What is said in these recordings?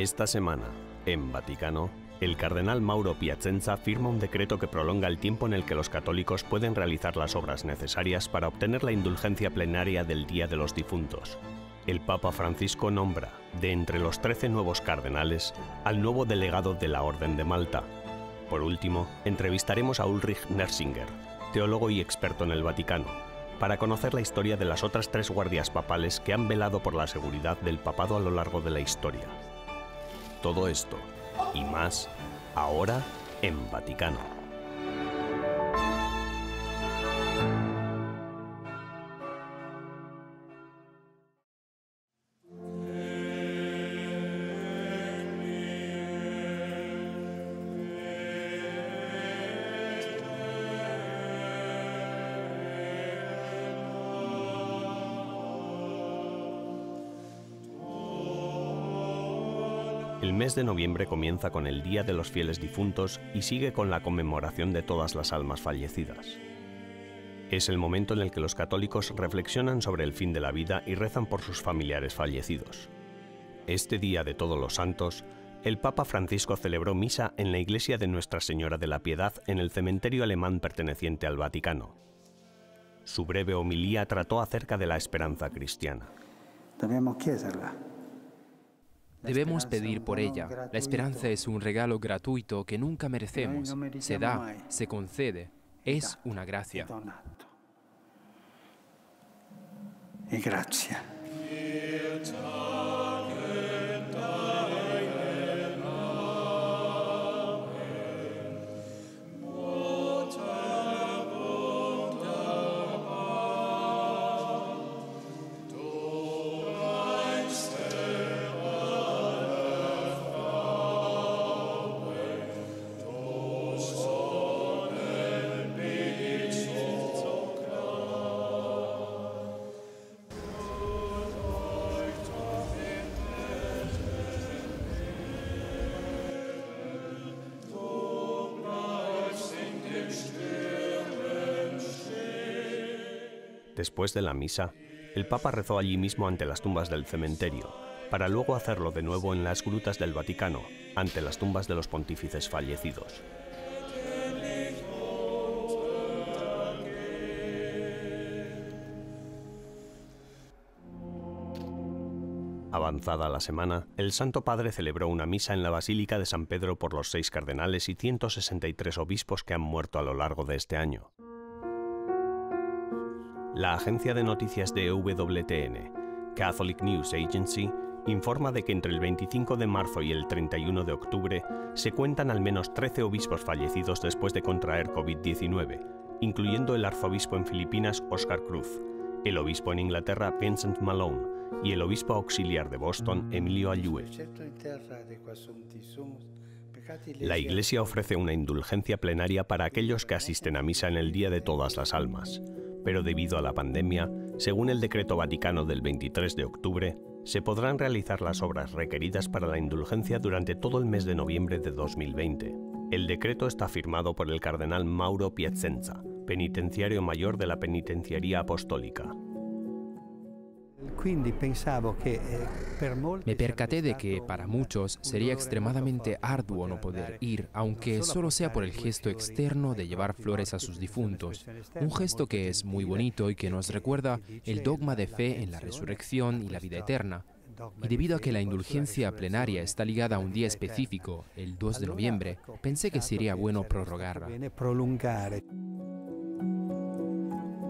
Esta semana, en Vaticano, el cardenal Mauro Piacenza firma un decreto que prolonga el tiempo en el que los católicos pueden realizar las obras necesarias para obtener la indulgencia plenaria del Día de los Difuntos. El Papa Francisco nombra, de entre los 13 nuevos cardenales, al nuevo delegado de la Orden de Malta. Por último, entrevistaremos a Ulrich Nersinger, teólogo y experto en el Vaticano, para conocer la historia de las otras tres guardias papales que han velado por la seguridad del papado a lo largo de la historia. Todo esto y más ahora en Vaticano. Mes de noviembre comienza con el Día de los Fieles Difuntos y sigue con la conmemoración de todas las almas fallecidas. Es el momento en el que los católicos reflexionan sobre el fin de la vida y rezan por sus familiares fallecidos. Este Día de Todos los Santos, el Papa Francisco celebró misa en la iglesia de Nuestra Señora de la Piedad en el cementerio alemán perteneciente al Vaticano. Su breve homilía trató acerca de la esperanza cristiana. Debemos chiederla. Debemos pedir por ella. La esperanza es un regalo gratuito que nunca merecemos. Se da, se concede. Es una gracia. Y gracias. Después de la misa, el Papa rezó allí mismo ante las tumbas del cementerio, para luego hacerlo de nuevo en las grutas del Vaticano, ante las tumbas de los pontífices fallecidos. Avanzada la semana, el Santo Padre celebró una misa en la Basílica de San Pedro por los seis cardenales y 163 obispos que han muerto a lo largo de este año. La agencia de noticias de WTN, Catholic News Agency, informa de que entre el 25 de marzo y el 31 de octubre se cuentan al menos 13 obispos fallecidos después de contraer COVID-19, incluyendo el arzobispo en Filipinas Oscar Cruz, el obispo en Inglaterra Vincent Malone y el obispo auxiliar de Boston Emilio Allue. La Iglesia ofrece una indulgencia plenaria para aquellos que asisten a misa en el Día de Todas las Almas pero debido a la pandemia, según el decreto vaticano del 23 de octubre, se podrán realizar las obras requeridas para la indulgencia durante todo el mes de noviembre de 2020. El decreto está firmado por el cardenal Mauro Piacenza, penitenciario mayor de la Penitenciaría Apostólica. Eh, Me percaté de que para muchos sería extremadamente arduo no poder ir, aunque solo sea por el gesto externo de llevar flores a sus difuntos. Un gesto que es muy bonito y que nos recuerda el dogma de fe en la resurrección y la vida eterna. Y debido a que la indulgencia plenaria está ligada a un día específico, el 2 de noviembre, pensé que sería bueno prorrogarla.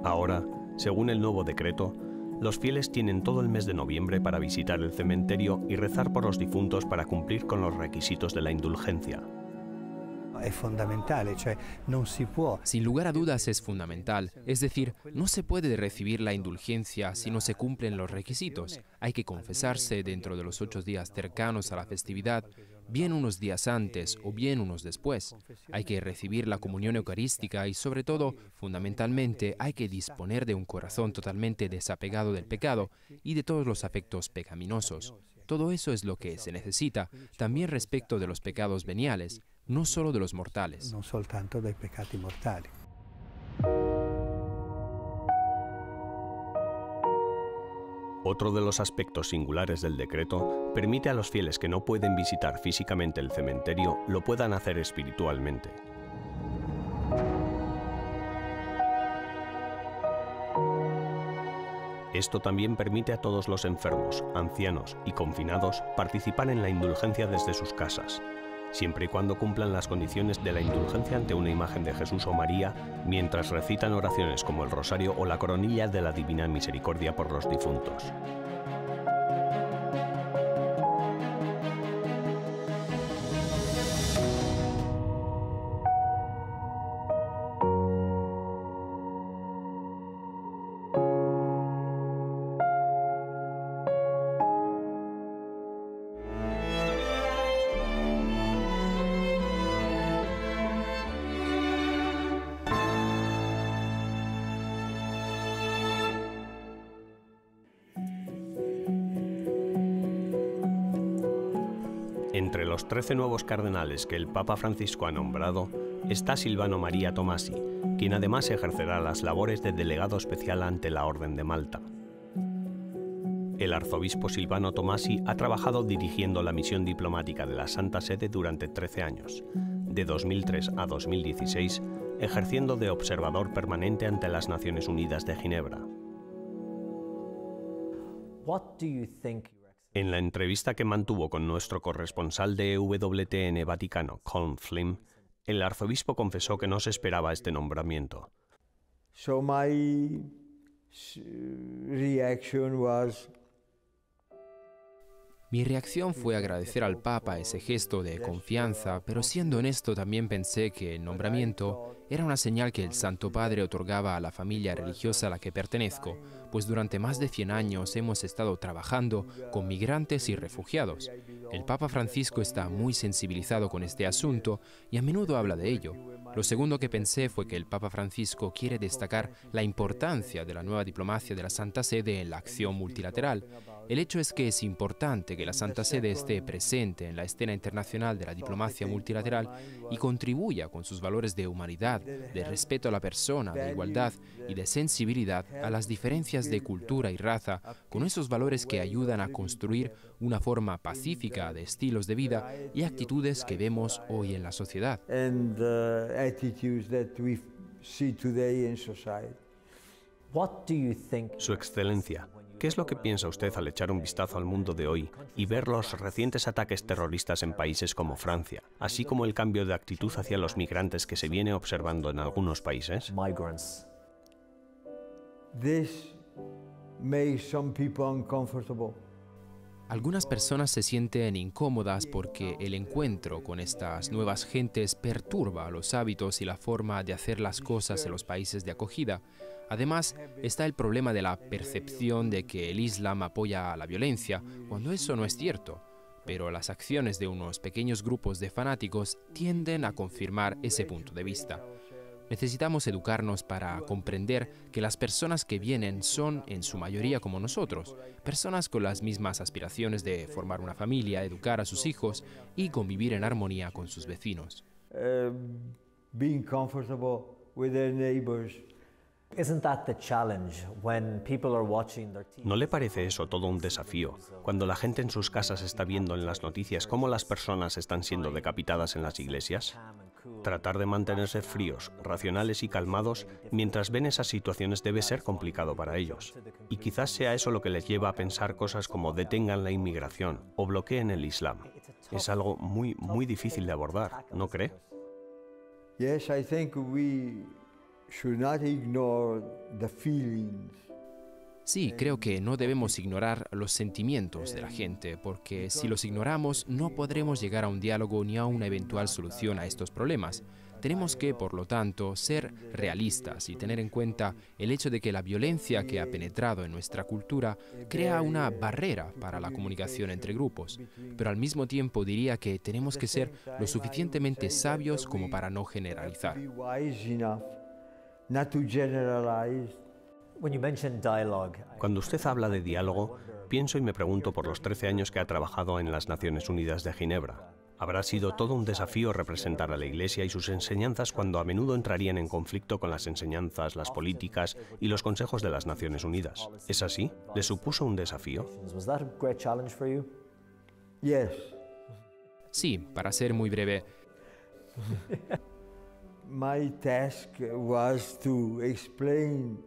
Ahora, según el nuevo decreto, los fieles tienen todo el mes de noviembre para visitar el cementerio y rezar por los difuntos para cumplir con los requisitos de la indulgencia. Se puede. Sin lugar a dudas es fundamental. Es decir, no se puede recibir la indulgencia si no se cumplen los requisitos. Hay que confesarse dentro de los ocho días cercanos a la festividad, bien unos días antes o bien unos después. Hay que recibir la comunión eucarística y sobre todo, fundamentalmente, hay que disponer de un corazón totalmente desapegado del pecado y de todos los afectos pecaminosos. Todo eso es lo que se necesita, también respecto de los pecados veniales, no solo de los mortales. No soltanto dei peccati mortali. Otro de los aspectos singulares del decreto permite a los fieles que no pueden visitar físicamente el cementerio lo puedan hacer espiritualmente. Esto también permite a todos los enfermos, ancianos y confinados participar en la indulgencia desde sus casas, siempre y cuando cumplan las condiciones de la indulgencia ante una imagen de Jesús o María, mientras recitan oraciones como el rosario o la coronilla de la Divina Misericordia por los difuntos. Los 13 nuevos cardenales que el Papa Francisco ha nombrado está Silvano María Tomasi, quien además ejercerá las labores de delegado especial ante la Orden de Malta. El arzobispo Silvano Tomasi ha trabajado dirigiendo la misión diplomática de la Santa Sede durante 13 años, de 2003 a 2016, ejerciendo de observador permanente ante las Naciones Unidas de Ginebra. En la entrevista que mantuvo con nuestro corresponsal de EWTN Vaticano, Colm Flynn, el arzobispo confesó que no se esperaba este nombramiento. Mi reacción fue agradecer al Papa ese gesto de confianza, pero siendo honesto también pensé que el nombramiento era una señal que el Santo Padre otorgaba a la familia religiosa a la que pertenezco, pues durante más de 100 años hemos estado trabajando con migrantes y refugiados. El Papa Francisco está muy sensibilizado con este asunto y a menudo habla de ello. Lo segundo que pensé fue que el Papa Francisco quiere destacar la importancia de la nueva diplomacia de la Santa Sede en la acción multilateral. El hecho es que es importante que la Santa Sede esté presente en la escena internacional de la diplomacia multilateral y contribuya con sus valores de humanidad, de respeto a la persona, de igualdad y de sensibilidad a las diferencias de cultura y raza, con esos valores que ayudan a construir una forma pacífica de estilos de vida y actitudes que vemos hoy en la sociedad. Su Excelencia, ¿qué es lo que piensa usted al echar un vistazo al mundo de hoy y ver los recientes ataques terroristas en países como Francia, así como el cambio de actitud hacia los migrantes que se viene observando en algunos países? Migrants. This makes some people uncomfortable. Algunas personas se sienten incómodas porque el encuentro con estas nuevas gentes perturba los hábitos y la forma de hacer las cosas en los países de acogida. Además, está el problema de la percepción de que el Islam apoya a la violencia, cuando eso no es cierto. Pero las acciones de unos pequeños grupos de fanáticos tienden a confirmar ese punto de vista. Necesitamos educarnos para comprender que las personas que vienen son en su mayoría como nosotros, personas con las mismas aspiraciones de formar una familia, educar a sus hijos y convivir en armonía con sus vecinos. Uh, being comfortable with their neighbors. ¿No le parece eso todo un desafío? Cuando la gente en sus casas está viendo en las noticias cómo las personas están siendo decapitadas en las iglesias. Tratar de mantenerse fríos, racionales y calmados mientras ven esas situaciones debe ser complicado para ellos. Y quizás sea eso lo que les lleva a pensar cosas como detengan la inmigración o bloqueen el Islam. Es algo muy, muy difícil de abordar, ¿no cree? Yes, I think we Sí, creo que no debemos ignorar los sentimientos de la gente, porque si los ignoramos no podremos llegar a un diálogo ni a una eventual solución a estos problemas. Tenemos que, por lo tanto, ser realistas y tener en cuenta el hecho de que la violencia que ha penetrado en nuestra cultura crea una barrera para la comunicación entre grupos, pero al mismo tiempo diría que tenemos que ser lo suficientemente sabios como para no generalizar. Not to generalize. Cuando usted habla de diálogo, pienso y me pregunto por los 13 años que ha trabajado en las Naciones Unidas de Ginebra. Habrá sido todo un desafío representar a la Iglesia y sus enseñanzas cuando a menudo entrarían en conflicto con las enseñanzas, las políticas y los consejos de las Naciones Unidas. ¿Es así? ¿Le supuso un desafío? Was that a great challenge for you? Yes, Sí, para ser muy breve, my task was to explain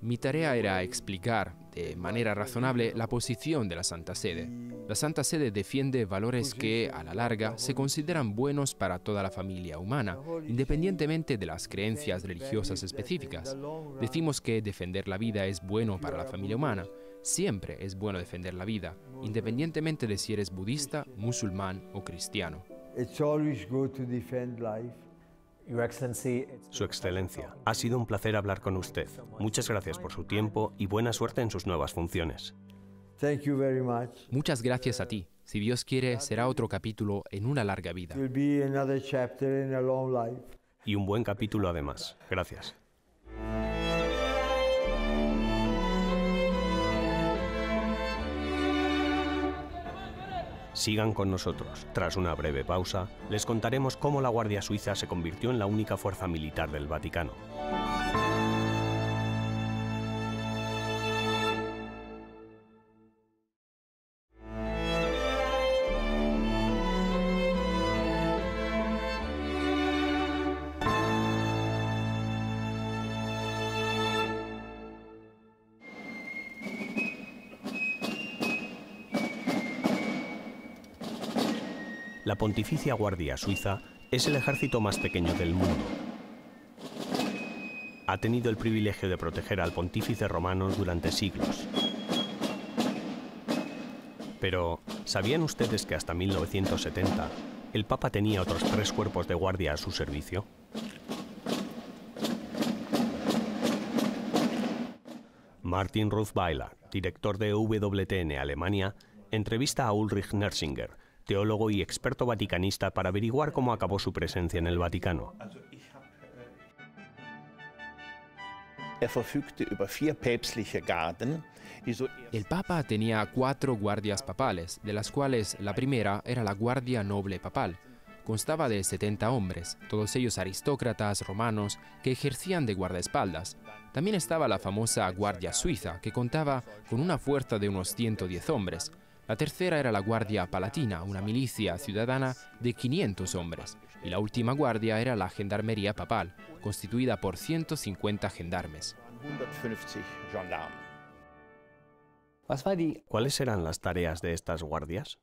Mi tarea era explicar de manera razonable la posición de la Santa Sede. La Santa Sede defiende valores que, a la larga, se consideran buenos para toda la familia humana, independientemente de las creencias religiosas específicas. Decimos que defender la vida es bueno para la familia humana. Siempre es bueno defender la vida, independientemente de si eres budista, musulmán o cristiano. it's always good to defend life. Su Excelencia, ha sido un placer hablar con usted. Muchas gracias por su tiempo y buena suerte en sus nuevas funciones. Muchas gracias a ti. Si Dios quiere, será otro capítulo en una larga vida. Y un buen capítulo además. Gracias. Sigan con nosotros. Tras una breve pausa, les contaremos cómo la Guardia Suiza se convirtió en la única fuerza militar del Vaticano. Pontificia Guardia Suiza es el ejército más pequeño del mundo. Ha tenido el privilegio de proteger al pontífice romano durante siglos. Pero, ¿sabían ustedes que hasta 1970 el Papa tenía otros tres cuerpos de guardia a su servicio? Martin Ruthweiler, director de WTN Alemania, entrevista a Ulrich Nersinger, teólogo y experto vaticanista, para averiguar cómo acabó su presencia en el Vaticano. Er El Papa tenía cuatro guardias papales, de las cuales la primera era la Guardia Noble Papal. Constaba de 70 hombres, todos ellos aristócratas romanos que ejercían de guardaespaldas. También estaba la famosa Guardia Suiza, que contaba con una fuerza de unos 110 hombres. La tercera era la Guardia Palatina, una milicia ciudadana de 500 hombres. Y la última guardia era la Gendarmería Papal, constituida por 150 gendarmes. 150 Gendarmen. was war die ¿Cuáles eran las tareas de estas guardias?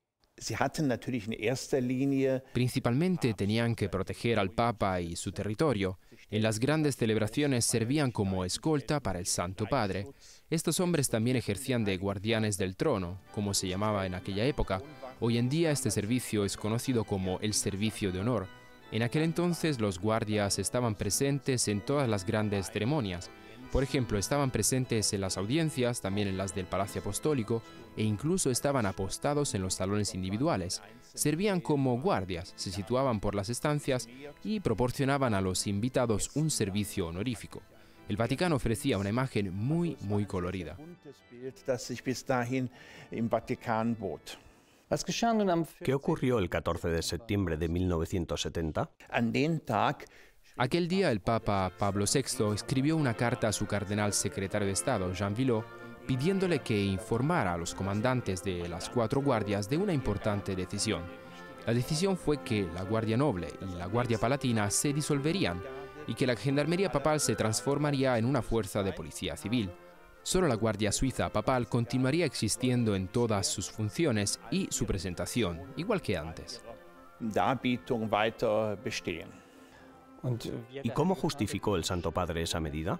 Principalmente tenían que proteger al Papa y su territorio. En las grandes celebraciones servían como escolta para el Santo Padre. Estos hombres también ejercían de guardianes del trono, como se llamaba en aquella época. Hoy en día este servicio es conocido como el servicio de honor. En aquel entonces los guardias estaban presentes en todas las grandes ceremonias. Por ejemplo, estaban presentes en las audiencias, también en las del Palacio Apostólico, e incluso estaban apostados en los salones individuales. Servían como guardias, se situaban por las estancias y proporcionaban a los invitados un servicio honorífico. El Vaticano ofrecía una imagen muy, muy colorida. ¿Qué ocurrió el 14 de septiembre de 1970? Aquel día el Papa Pablo VI escribió una carta a su cardenal secretario de Estado, Jean Villot, pidiéndole que informara a los comandantes de las cuatro guardias de una importante decisión. La decisión fue que la Guardia Noble y la Guardia Palatina se disolverían y que la Gendarmería Papal se transformaría en una fuerza de policía civil. Solo la Guardia Suiza Papal continuaría existiendo en todas sus funciones y su presentación, igual que antes. ¿Y cómo justificó el Santo Padre esa medida?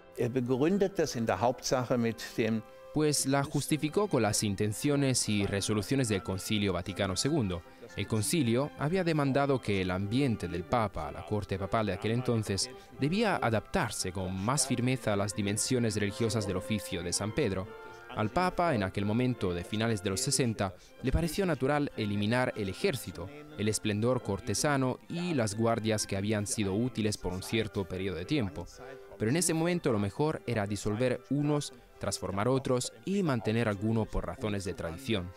Pues la justificó con las intenciones y resoluciones del Concilio Vaticano II. El concilio había demandado que el ambiente del Papa, la corte papal de aquel entonces, debía adaptarse con más firmeza a las dimensiones religiosas del oficio de San Pedro. Al Papa, en aquel momento de finales de los 60, le pareció natural eliminar el ejército, el esplendor cortesano y las guardias que habían sido útiles por un cierto periodo de tiempo. Pero en ese momento lo mejor era disolver unos, transformar otros y mantener alguno por razones de tradición.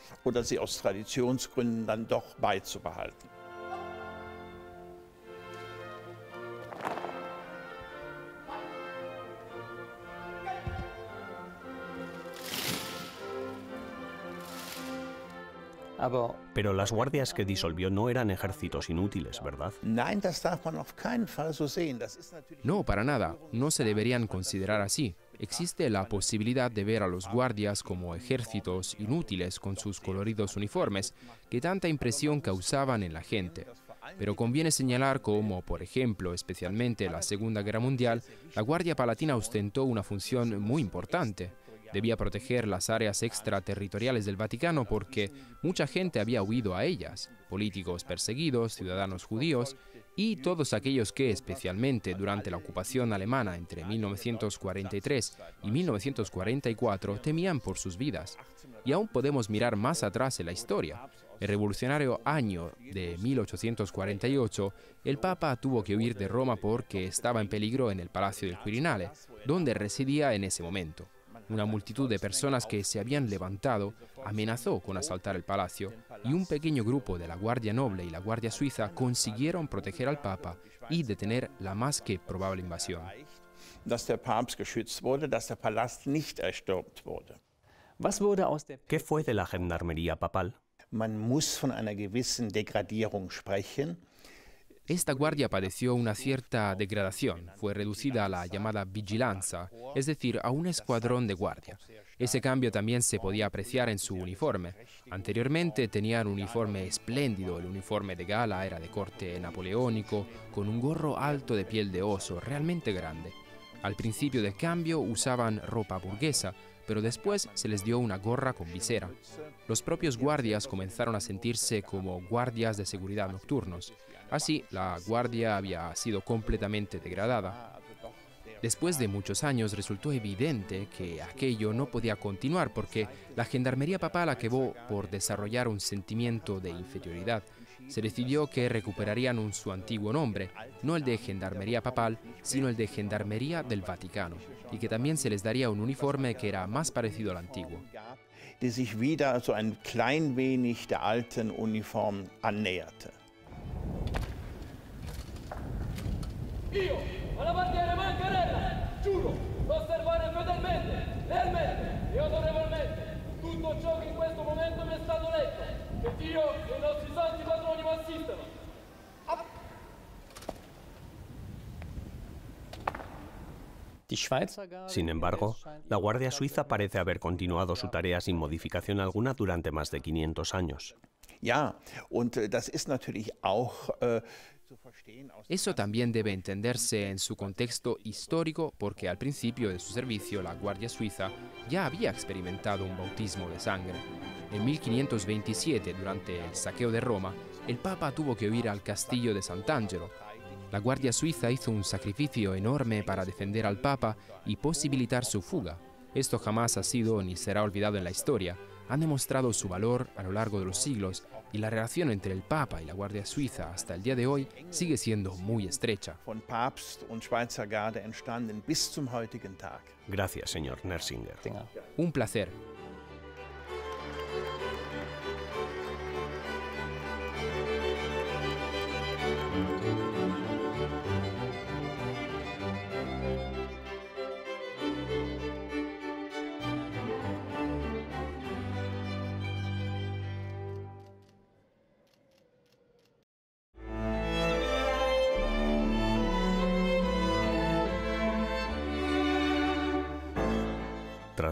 Pero las guardias que disolvió no eran ejércitos inútiles, ¿verdad? No, para nada, no se deberían considerar así. Existe la posibilidad de ver a los guardias como ejércitos inútiles con sus coloridos uniformes, que tanta impresión causaban en la gente. Pero conviene señalar cómo, por ejemplo, especialmente en la Segunda Guerra Mundial, la Guardia Palatina ostentó una función muy importante. Debía proteger las áreas extraterritoriales del Vaticano porque mucha gente había huido a ellas, políticos perseguidos, ciudadanos judíos y todos aquellos que, especialmente durante la ocupación alemana entre 1943 y 1944, temían por sus vidas. Y aún podemos mirar más atrás en la historia. El revolucionario año de 1848, el Papa tuvo que huir de Roma porque estaba en peligro en el Palacio del Quirinale, donde residía en ese momento. Una multitud de personas que se habían levantado amenazó con asaltar el palacio y un pequeño grupo de la Guardia Noble y la Guardia Suiza consiguieron proteger al Papa y detener la más que probable invasión. dass der Papst geschützt wurde, dass der Palast nicht erstürmt wurde. Was wurde aus der ¿Qué fue de la gendarmería papal? Man muss von einer gewissen Degradierung sprechen. Esta guardia padeció una cierta degradación, fue reducida a la llamada vigilanza, es decir, a un escuadrón de guardia. Ese cambio también se podía apreciar en su uniforme. Anteriormente tenían un uniforme espléndido, el uniforme de gala era de corte napoleónico, con un gorro alto de piel de oso, realmente grande. Al principio del cambio usaban ropa burguesa, pero después se les dio una gorra con visera. Los propios guardias comenzaron a sentirse como guardias de seguridad nocturnos. Así, la guardia había sido completamente degradada. Después de muchos años resultó evidente que aquello no podía continuar porque la gendarmería papal acabó por desarrollar un sentimiento de inferioridad. Se decidió que recuperarían su antiguo nombre, no el de gendarmería papal, sino el de gendarmería del Vaticano, y que también se les daría un uniforme que era más parecido al antiguo. Io, alla bandiera mancarella, giuro osservare fedelmente, lealmente e onorevolmente tutto ciò che in questo momento mi è stato letto. Che Dio e i nostri santi patroni mi assistano. die Schweizer Garde Sin embargo, la Guardia Suiza parece haber continuado su tarea sin modificación alguna durante más de 500 años. Eso también debe entenderse en su contexto histórico porque al principio de su servicio la Guardia Suiza ya había experimentado un bautismo de sangre. En 1527, durante el saqueo de Roma, el Papa tuvo que huir al castillo de Sant'Angelo. La Guardia Suiza hizo un sacrificio enorme para defender al Papa y posibilitar su fuga. Esto jamás ha sido ni será olvidado en la historia. Han demostrado su valor a lo largo de los siglos y la relación entre el Papa y la Guardia Suiza hasta el día de hoy sigue siendo muy estrecha. von Papst und Schweizer Garde entstanden bis zum heutigen Tag. Gracias, señor Nersinger. Un placer.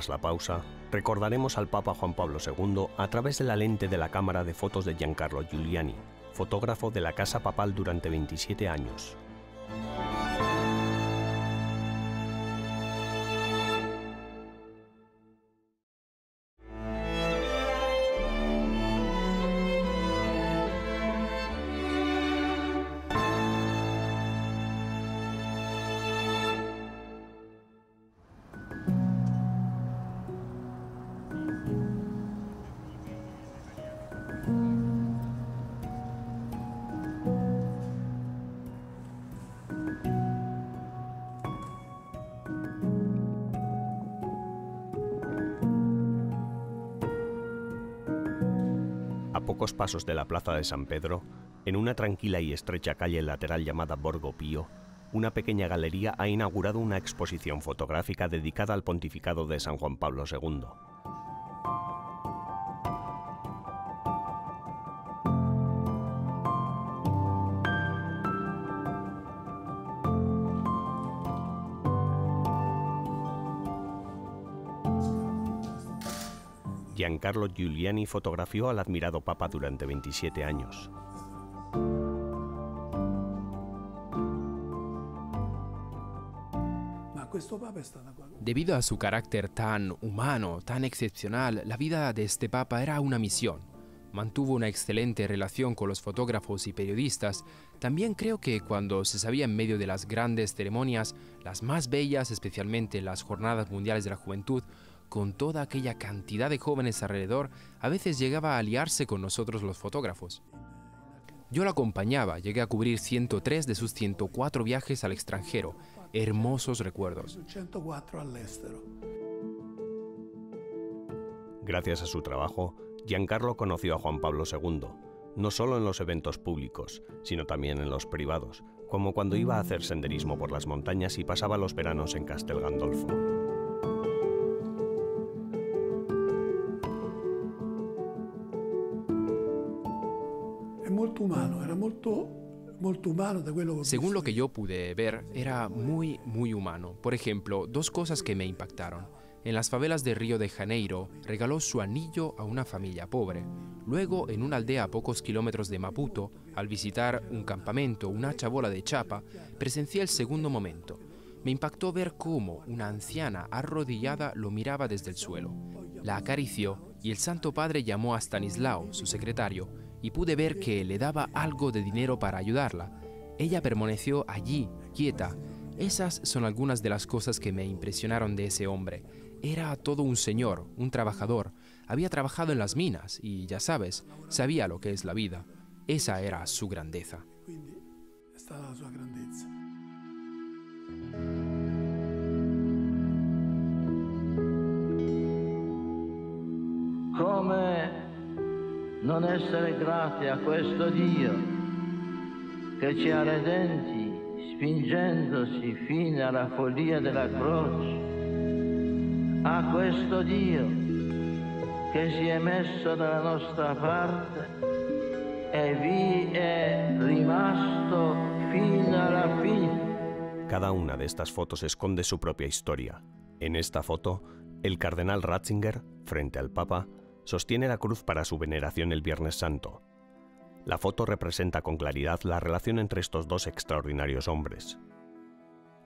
La pausa, recordaremos al Papa Juan Pablo II a través de la lente de la cámara de fotos de Giancarlo Giuliani, fotógrafo de la Casa Papal durante 27 años. A pocos pasos de la plaza de San Pedro, en una tranquila y estrecha calle lateral llamada Borgo Pío, una pequeña galería ha inaugurado una exposición fotográfica dedicada al pontificado de San Juan Pablo II. Giancarlo Giuliani fotografió al admirado Papa durante 27 años. Debido a su carácter tan humano, tan excepcional, la vida de este Papa era una misión. Mantuvo una excelente relación con los fotógrafos y periodistas. También creo que cuando se sabía en medio de las grandes ceremonias, las más bellas, especialmente las Jornadas Mundiales de la Juventud, con toda aquella cantidad de jóvenes alrededor, a veces llegaba a aliarse con nosotros los fotógrafos. Yo lo acompañaba, llegué a cubrir 103 de sus 104 viajes al extranjero, hermosos recuerdos. Gracias a su trabajo, Giancarlo conoció a Juan Pablo II, no solo en los eventos públicos, sino también en los privados, como cuando iba a hacer senderismo por las montañas y pasaba los veranos en Castel Gandolfo. Según lo que yo pude ver, era muy, muy humano. Por ejemplo, dos cosas que me impactaron. En las favelas de Río de Janeiro, regaló su anillo a una familia pobre. Luego, en una aldea a pocos kilómetros de Maputo, al visitar un campamento, una chabola de chapa, presencié el segundo momento. Me impactó ver cómo una anciana arrodillada lo miraba desde el suelo. La acarició y el Santo Padre llamó a Stanislao, su secretario, y pude ver que le daba algo de dinero para ayudarla. Ella permaneció allí, quieta. Esas son algunas de las cosas que me impresionaron de ese hombre. Era todo un señor, un trabajador. Había trabajado en las minas y, ya sabes, sabía lo que es la vida. Esa era su grandeza. Non essere grati a questo Dio che ci ha redenti spingendosi fino alla follia della croce, a questo Dio che si è messo dalla nostra parte e vi è rimasto fino alla fine. Cada una de estas fotos esconde su propia historia. En esta foto, el cardenal Ratzinger, frente al Papa, sostiene la cruz para su veneración el Viernes Santo. La foto representa con claridad la relación entre estos dos extraordinarios hombres.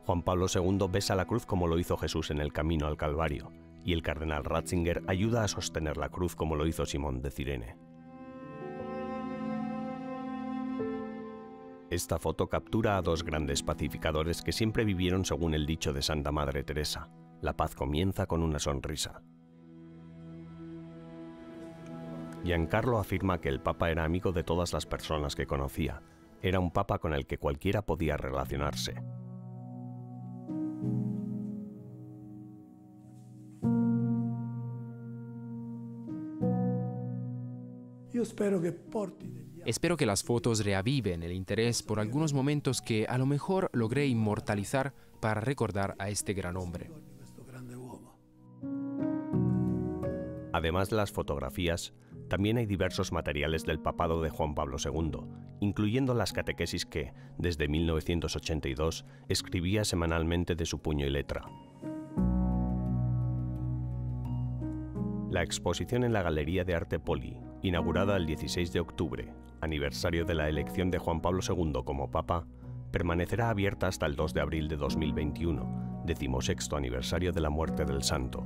Juan Pablo II besa la cruz como lo hizo Jesús en el camino al Calvario, y el cardenal Ratzinger ayuda a sostener la cruz como lo hizo Simón de Cirene. Esta foto captura a dos grandes pacificadores que siempre vivieron según el dicho de Santa Madre Teresa, la paz comienza con una sonrisa. Giancarlo afirma que el Papa era amigo de todas las personas que conocía. Era un Papa con el que cualquiera podía relacionarse. Espero que las fotos reaviven el interés por algunos momentos que a lo mejor logré inmortalizar para recordar a este gran hombre. Además de las fotografías, también hay diversos materiales del papado de Juan Pablo II, incluyendo las catequesis que, desde 1982, escribía semanalmente de su puño y letra. La exposición en la Galería de Arte Poli, inaugurada el 16 de octubre, aniversario de la elección de Juan Pablo II como Papa, permanecerá abierta hasta el 2 de abril de 2021, decimosexto aniversario de la muerte del santo.